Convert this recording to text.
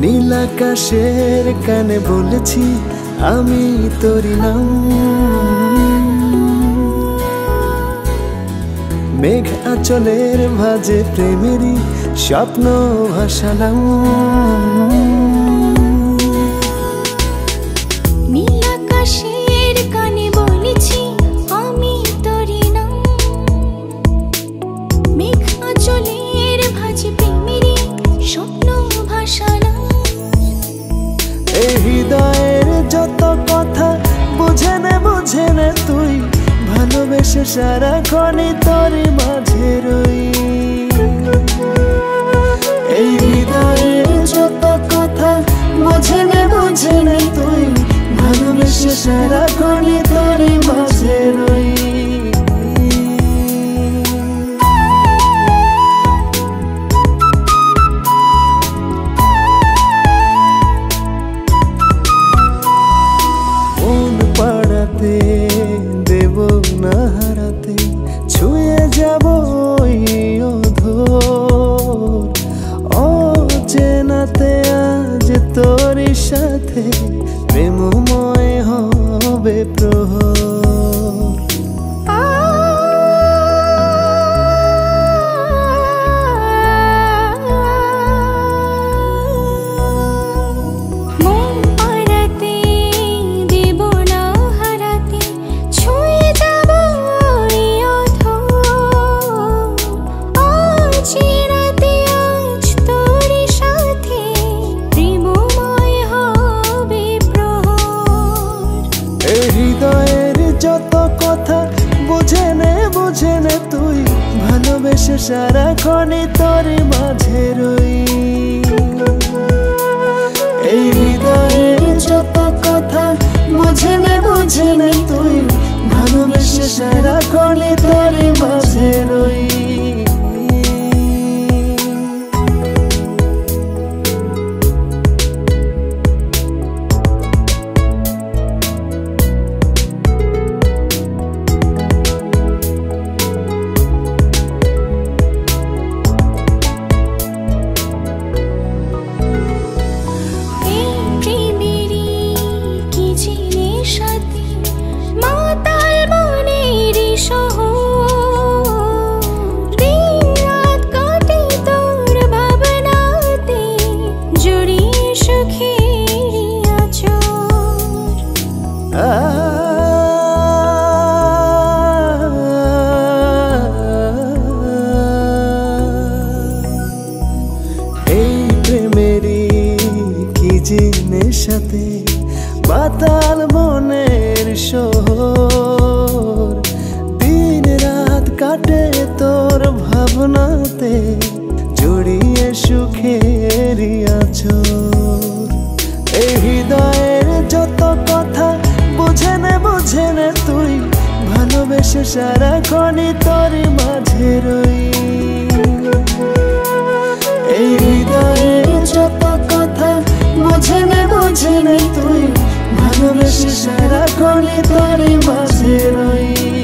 নীলাকাশের কানে বলেছি আমি তোর নাম। মেঘ আচলের ভাজে প্রেমেরই স্বপ্ন ভাসালাম। মেঘ আঁচলের ভালোবেসে সারাক্ষণই তোর মাঝে রই। এই হৃদয়ের যত কথা বোঝে নে বোঝে নে তুই, ভালোবেসে সারাক্ষণই তোর মাঝে রই। হৃদয়ের যত কথা, বুঝে নে বুঝে নে তুই। ভালোবেসে সারাক্ষণই তোর মাঝে রই। এই হৃদয়ের যত কথা, বুঝে নে বুঝে নে তুই। ভালোবেসে সারাক্ষণই তোর মাঝে রই। বাতাল মনের শহর। দিন রাত কাটে তোর ভাবনাতে, জড়িয়ে সুখেরই আছর। এই হৃদয়ের যত কথা বুঝে নে বুঝে নে তুই, ভালোবেসে সারাক্ষণই তোর মাঝে রই। tare tare maserai